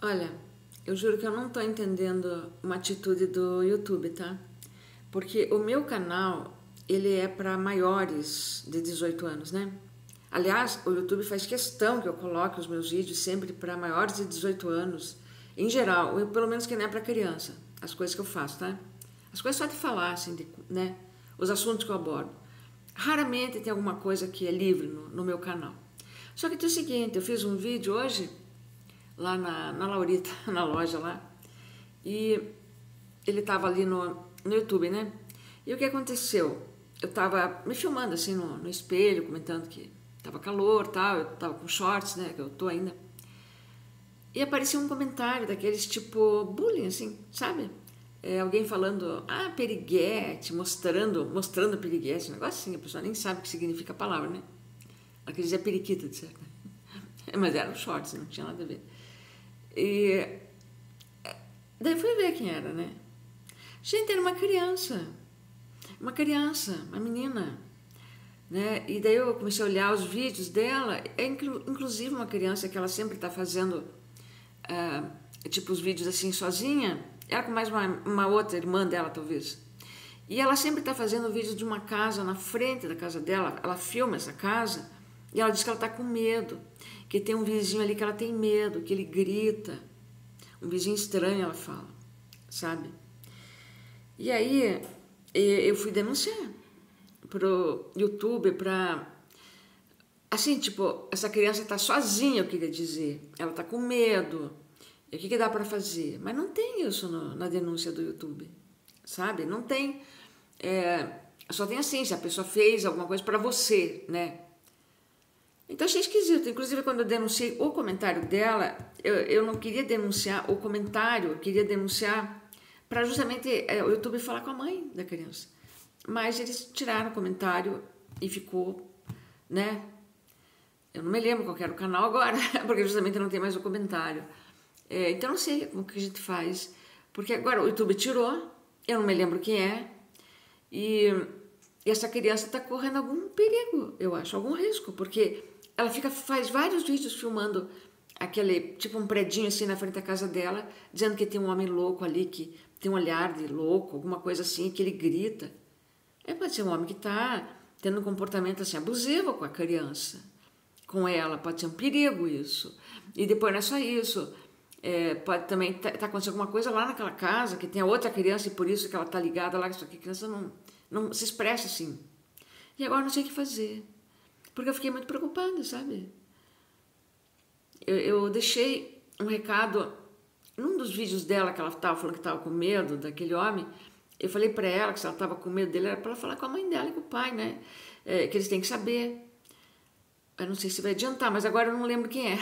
Olha, eu juro que eu não tô entendendo uma atitude do YouTube, tá? Porque o meu canal, ele é para maiores de 18 anos, né? Aliás, o YouTube faz questão que eu coloque os meus vídeos sempre para maiores de 18 anos, em geral, pelo menos que não é para criança, as coisas que eu faço, tá? As coisas só de falar, assim, de, né? Os assuntos que eu abordo. Raramente tem alguma coisa que é livre no, no meu canal. Só que tem o seguinte, eu fiz um vídeo hoje lá na, na Laurita, na loja lá. E ele estava ali no, no YouTube, né? E o que aconteceu? Eu estava me filmando assim no, no espelho, comentando que estava calor tal, eu estava com shorts, né? Que eu tô ainda. E apareceu um comentário daqueles tipo bullying, assim, sabe? É, alguém falando, ah, periguete, mostrando, mostrando periguete, um negócio assim, a pessoa nem sabe o que significa a palavra, né? Ela dizer periquita, de certo. Mas eram shorts, não tinha nada a ver. E daí fui ver quem era, né? Gente, era uma criança. Uma criança, uma menina. Né? E daí eu comecei a olhar os vídeos dela. É inclusive uma criança que ela sempre está fazendo uh, tipo os vídeos assim sozinha. Ela com mais uma, uma outra irmã dela, talvez. E ela sempre está fazendo vídeos de uma casa na frente da casa dela. Ela filma essa casa e ela diz que ela está com medo que tem um vizinho ali que ela tem medo, que ele grita. Um vizinho estranho, ela fala, sabe? E aí eu fui denunciar pro YouTube para assim, tipo, essa criança está sozinha, eu queria dizer. Ela está com medo. E o que, que dá para fazer? Mas não tem isso no, na denúncia do YouTube, sabe? Não tem. É, só tem assim, se a pessoa fez alguma coisa para você, né? Então achei esquisito. Inclusive, quando eu denunciei o comentário dela, eu, eu não queria denunciar o comentário, eu queria denunciar para justamente é, o YouTube falar com a mãe da criança. Mas eles tiraram o comentário e ficou, né? Eu não me lembro qual era o canal agora, porque justamente não tem mais o comentário. É, então não sei como que a gente faz, porque agora o YouTube tirou, eu não me lembro quem é, e, e essa criança está correndo algum perigo, eu acho, algum risco, porque ela fica faz vários vídeos filmando aquele tipo um predinho assim na frente da casa dela, dizendo que tem um homem louco ali que tem um olhar de louco, alguma coisa assim, que ele grita. É pode ser um homem que está tendo um comportamento assim abusivo com a criança, com ela, pode ser um perigo isso. E depois não é só isso, é, pode também tá, tá acontecendo alguma coisa lá naquela casa que tem outra criança e por isso que ela está ligada lá, que a criança não, não se expressa assim. E agora não sei o que fazer. Porque eu fiquei muito preocupada, sabe? Eu, eu deixei um recado num dos vídeos dela que ela estava falando que estava com medo daquele homem. Eu falei para ela que se ela estava com medo dele era para ela falar com a mãe dela e com o pai, né? É, que eles têm que saber. Eu não sei se vai adiantar, mas agora eu não lembro quem é.